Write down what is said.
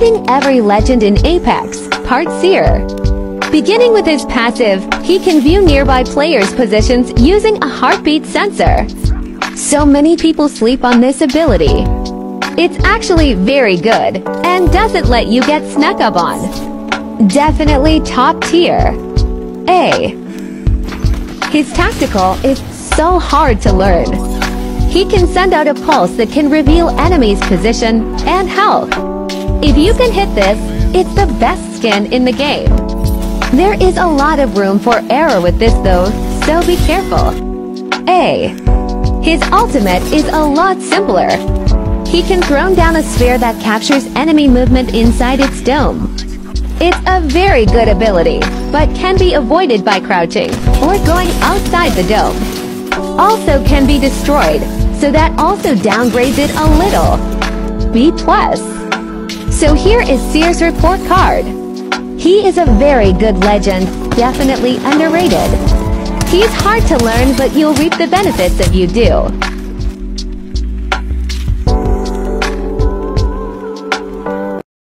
Rating every legend in Apex, Part Seer. Beginning with his passive, he can view nearby players' positions using a heartbeat sensor. So many people sleep on this ability. It's actually very good, and doesn't let you get snuck up on. Definitely top tier. A. His tactical is so hard to learn. He can send out a pulse that can reveal enemies' position and health. If you can hit this, it's the best skin in the game. There is a lot of room for error with this though, so be careful. A. His ultimate is a lot simpler. He can throw down a sphere that captures enemy movement inside its dome. It's a very good ability, but can be avoided by crouching or going outside the dome. Also can be destroyed, so that also downgrades it a little. B+. So here is Seer's report card. He is a very good legend, definitely underrated. He's hard to learn but you'll reap the benefits if you do.